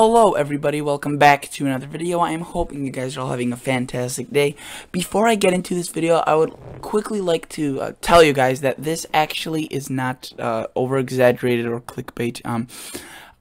Hello everybody, welcome back to another video. I am hoping you guys are all having a fantastic day. Before I get into this video, I would quickly like to uh, tell you guys that this actually is not uh, over-exaggerated or clickbait. Um,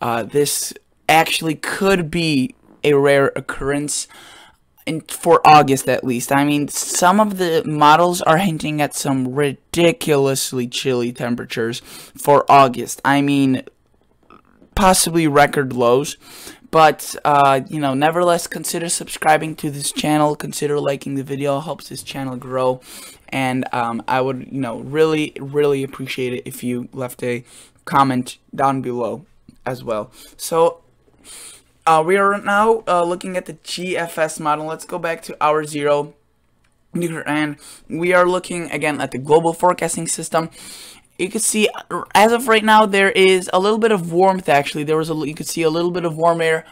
uh, this actually could be a rare occurrence in, for August at least. I mean, some of the models are hinting at some ridiculously chilly temperatures for August. I mean, possibly record lows. But, uh, you know, nevertheless, consider subscribing to this channel. Consider liking the video. Helps this channel grow. And um, I would, you know, really, really appreciate it if you left a comment down below as well. So, uh, we are now uh, looking at the GFS model. Let's go back to hour zero. And we are looking again at the global forecasting system you can see as of right now there is a little bit of warmth actually. There was a you could see a little bit of warm air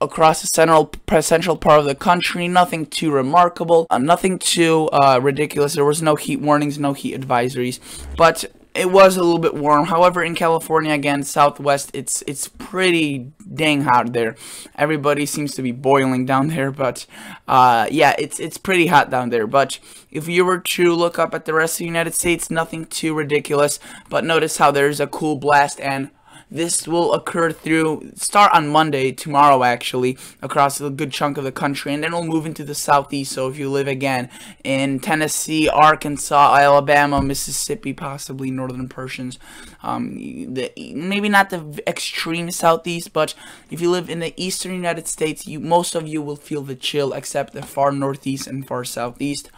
across the central central part of the country. Nothing too remarkable uh, nothing too uh, ridiculous. There was no heat warnings no heat advisories. But it was a little bit warm. However, in California, again, southwest, it's it's pretty dang hot there. Everybody seems to be boiling down there, but uh, yeah, it's it's pretty hot down there. But if you were to look up at the rest of the United States, nothing too ridiculous. But notice how there's a cool blast and this will occur through, start on Monday, tomorrow actually, across a good chunk of the country, and then we'll move into the southeast. So if you live again in Tennessee, Arkansas, Alabama, Mississippi, possibly northern portions, um, the, maybe not the extreme southeast, but if you live in the eastern United States, you most of you will feel the chill, except the far northeast and far southeast.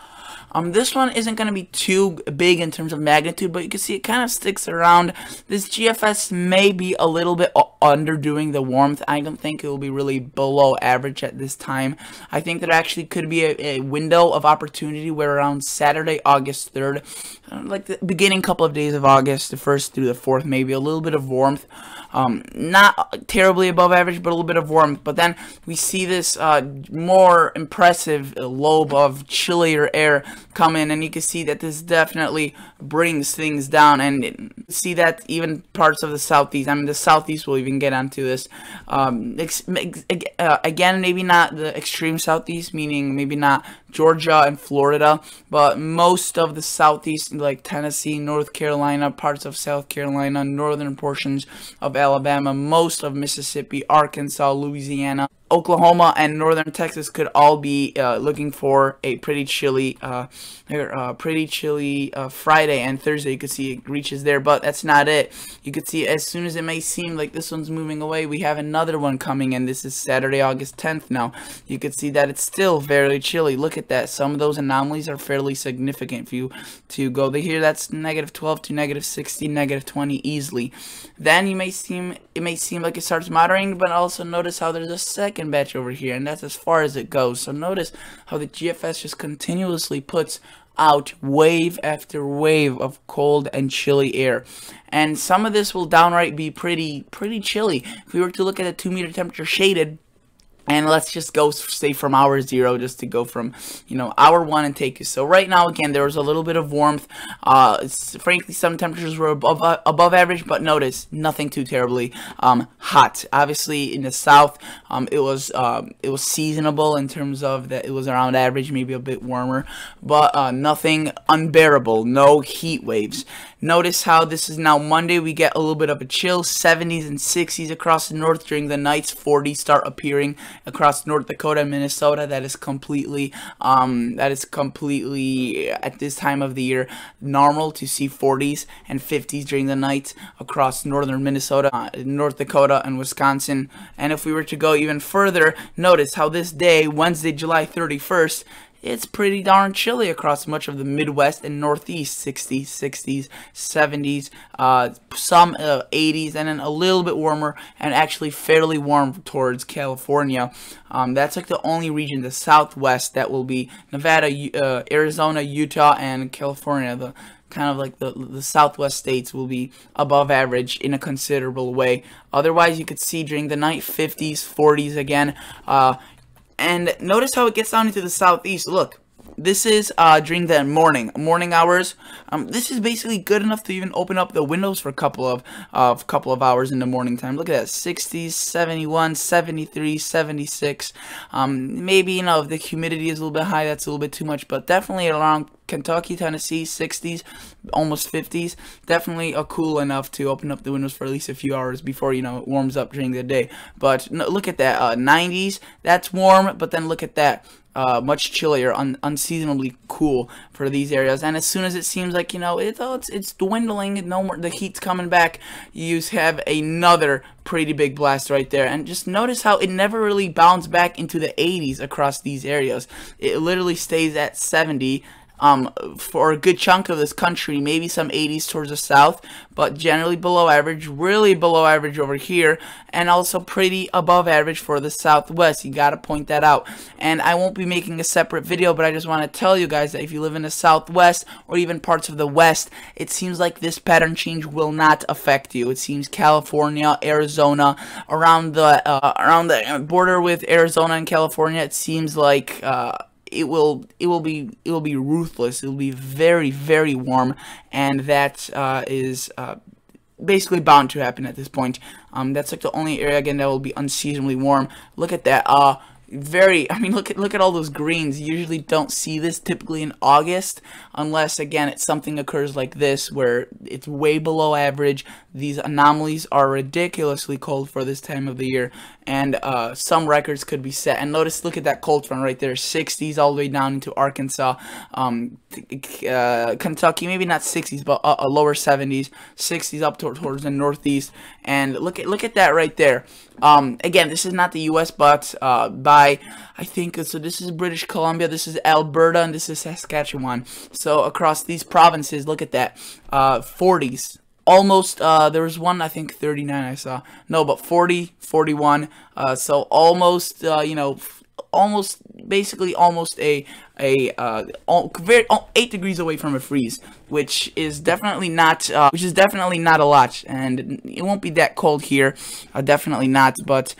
Um, this one isn't going to be too big in terms of magnitude, but you can see it kind of sticks around. This GFS may be a little bit underdoing the warmth. I don't think it will be really below average at this time. I think there actually could be a, a window of opportunity where around Saturday, August 3rd, uh, like the beginning couple of days of August, the 1st through the 4th, maybe a little bit of warmth. Um, not terribly above average, but a little bit of warmth. But then we see this uh, more impressive lobe of chillier air come in, and you can see that this definitely brings things down. And see that even parts of the southeast. I mean, the southeast will even get onto this. Um, uh, again, maybe not the extreme southeast, meaning maybe not Georgia and Florida, but most of the southeast, like Tennessee, North Carolina, parts of South Carolina, northern portions of Alabama, most of Mississippi, Arkansas, Louisiana, Oklahoma and northern Texas could all be uh, looking for a pretty chilly, uh, uh, pretty chilly uh, Friday and Thursday. You could see it reaches there, but that's not it. You could see as soon as it may seem like this one's moving away, we have another one coming and This is Saturday, August 10th now. You could see that it's still very chilly. Look at that. Some of those anomalies are fairly significant for you to go. They here that's negative 12 to negative 60, negative 20 easily. Then you may seem it may seem like it starts moderating, but also notice how there's a second second batch over here, and that's as far as it goes. So notice how the GFS just continuously puts out wave after wave of cold and chilly air. And some of this will downright be pretty pretty chilly. If we were to look at a 2 meter temperature shaded, and let's just go say from hour zero just to go from you know hour one and take you so right now again there was a little bit of warmth. Uh frankly some temperatures were above uh, above average but notice nothing too terribly um hot. Obviously in the south um it was um it was seasonable in terms of that it was around average maybe a bit warmer but uh nothing unbearable. No heat waves Notice how this is now Monday. We get a little bit of a chill, 70s and 60s across the north during the nights. 40s start appearing across North Dakota and Minnesota. That is completely, um, that is completely at this time of the year normal to see 40s and 50s during the night across northern Minnesota, uh, North Dakota, and Wisconsin. And if we were to go even further, notice how this day, Wednesday, July 31st, it's pretty darn chilly across much of the Midwest and Northeast 60s, 60s, 70s, uh, some uh, 80s, and then a little bit warmer and actually fairly warm towards California. Um, that's like the only region, the Southwest, that will be Nevada, uh, Arizona, Utah, and California. The kind of like the the southwest states will be above average in a considerable way. Otherwise, you could see during the night 50s, 40s again. Uh, and notice how it gets down into the southeast. Look, this is uh, during the morning morning hours. Um, this is basically good enough to even open up the windows for a couple of uh, couple of hours in the morning time. Look at that, 60s, 71, 73, 76. Um, maybe you know if the humidity is a little bit high, that's a little bit too much, but definitely around Kentucky, Tennessee, 60s, almost 50s. Definitely uh, cool enough to open up the windows for at least a few hours before, you know, it warms up during the day. But no, look at that, uh, 90s, that's warm, but then look at that uh, much chillier, un unseasonably cool for these areas. And as soon as it seems like you know it, oh, it's it's dwindling, no more, the heat's coming back. You have another pretty big blast right there. And just notice how it never really bounced back into the 80s across these areas. It literally stays at 70 um, for a good chunk of this country, maybe some 80s towards the south, but generally below average, really below average over here, and also pretty above average for the southwest. You gotta point that out. And I won't be making a separate video, but I just want to tell you guys that if you live in the southwest or even parts of the west, it seems like this pattern change will not affect you. It seems California, Arizona, around the uh, around the border with Arizona and California, it seems like. Uh, it will it will be it will be ruthless. It will be very very warm, and that uh, is uh, basically bound to happen at this point. Um, that's like the only area again that will be unseasonably warm. Look at that. Uh, very I mean look at look at all those greens. You usually don't see this typically in August unless again it's something occurs like this where it's way below average. These anomalies are ridiculously cold for this time of the year. And uh, some records could be set. And notice look at that cold front right there 60s all the way down into Arkansas um, uh, Kentucky maybe not 60s but uh, lower 70s 60s up towards the northeast. And look at look at that right there. Um, again this is not the US but uh, by I think so this is British Columbia this is Alberta and this is Saskatchewan. So across these provinces look at that 40s uh, almost uh there was one i think 39 i saw. No but 40 41 uh so almost uh you know almost basically almost a a uh all, very all, eight degrees away from a freeze which is definitely not uh, which is definitely not a lot and it won't be that cold here uh, definitely not but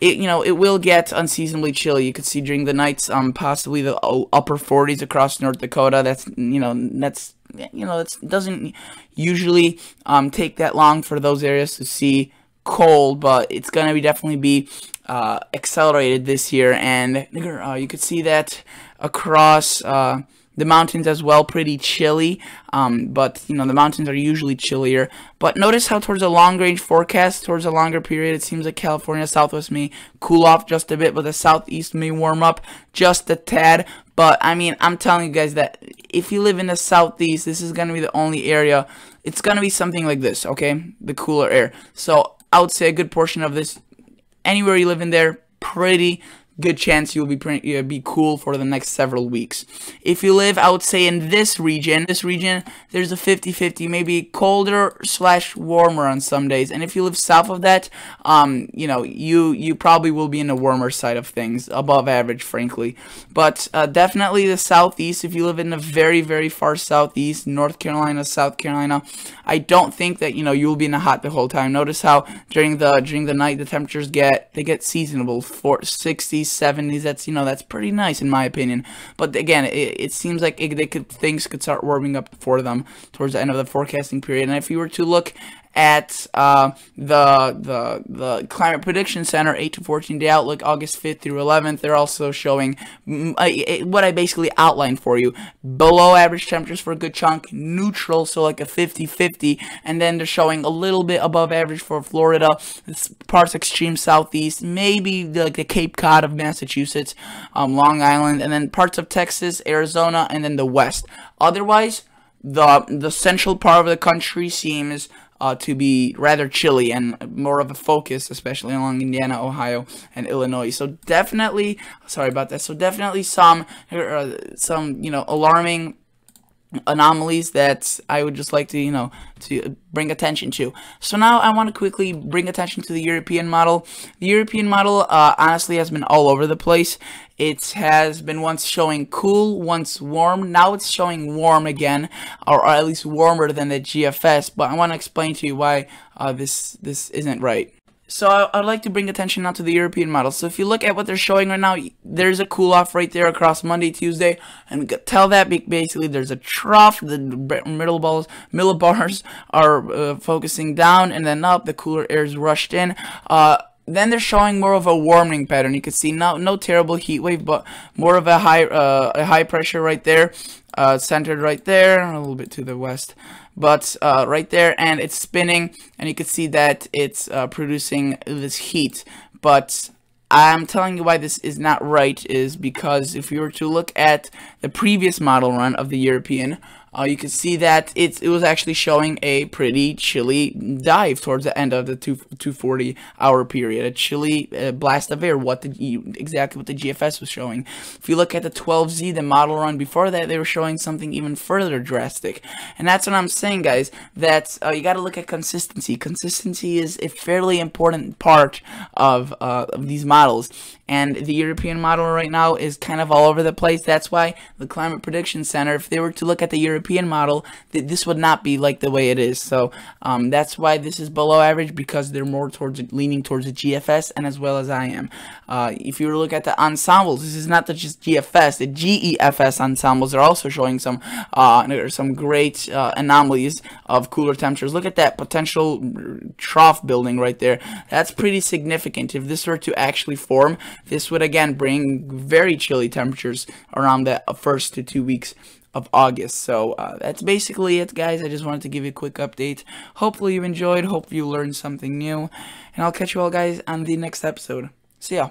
it you know it will get unseasonably chilly. You could see during the nights, um, possibly the upper 40s across North Dakota. That's you know that's you know it doesn't usually um take that long for those areas to see cold, but it's gonna be definitely be uh, accelerated this year, and uh, you could see that across. Uh, the mountains as well pretty chilly um, but you know the mountains are usually chillier. But notice how towards a long range forecast towards a longer period it seems like California southwest may cool off just a bit but the southeast may warm up just a tad. But I mean I'm telling you guys that if you live in the southeast this is gonna be the only area it's gonna be something like this okay? The cooler air. So I would say a good portion of this anywhere you live in there pretty good chance you'll be pretty, uh, be cool for the next several weeks. If you live, I would say in this region, this region, there's a 50-50, maybe colder slash warmer on some days. And if you live south of that, um, you know, you you probably will be in the warmer side of things, above average, frankly. But uh, definitely the southeast. If you live in the very very far southeast, North Carolina, South Carolina, I don't think that you know you'll be in the hot the whole time. Notice how during the during the night the temperatures get they get seasonable for 60s 70s. That's you know that's pretty nice in my opinion. But again, it, it seems like it, they could things could start warming up for them towards the end of the forecasting period. And if you were to look at uh, the the the Climate Prediction Center 8 to 14 day outlook August 5th through 11th. They're also showing uh, what I basically outlined for you. Below average temperatures for a good chunk, neutral, so like a 50-50, and then they're showing a little bit above average for Florida, parts extreme southeast, maybe like the Cape Cod of Massachusetts, um, Long Island, and then parts of Texas, Arizona, and then the west. Otherwise, the the central part of the country seems uh, to be rather chilly and more of a focus, especially along Indiana, Ohio, and Illinois. So definitely, sorry about that. So definitely some uh, some you know alarming anomalies that I would just like to, you know, to bring attention to. So now I want to quickly bring attention to the European model. The European model uh, honestly has been all over the place. It has been once showing cool, once warm. Now it's showing warm again, or, or at least warmer than the GFS. But I want to explain to you why uh, this this isn't right. So I, would like to bring attention now to the European model. So if you look at what they're showing right now, there's a cool off right there across Monday, Tuesday, and we can tell that basically there's a trough. The middle balls, millibars are uh, focusing down and then up. The cooler air is rushed in. Uh, then they're showing more of a warming pattern. You can see no no terrible heat wave, but more of a high uh, a high pressure right there, uh, centered right there, a little bit to the west but uh, right there and it's spinning and you can see that it's uh, producing this heat but I'm telling you why this is not right is because if you were to look at the previous model run of the European uh, you can see that it, it was actually showing a pretty chilly dive towards the end of the two, 240 hour period. A chilly uh, blast of air, what exactly what the GFS was showing. If you look at the 12Z, the model run before that, they were showing something even further drastic. And that's what I'm saying, guys, that uh, you got to look at consistency. Consistency is a fairly important part of, uh, of these models. And the European model right now is kind of all over the place. That's why the Climate Prediction Center, if they were to look at the European model, th this would not be like the way it is. So um, that's why this is below average because they're more towards leaning towards the GFS and as well as I am. Uh, if you were to look at the ensembles, this is not the just GFS, the GEFS ensembles are also showing some uh, some great uh, anomalies of cooler temperatures. Look at that potential trough building right there. That's pretty significant. If this were to actually form, this would again bring very chilly temperatures around the first to two weeks of August. So uh, that's basically it, guys. I just wanted to give you a quick update. Hopefully you enjoyed. Hope you learned something new. And I'll catch you all guys on the next episode. See ya.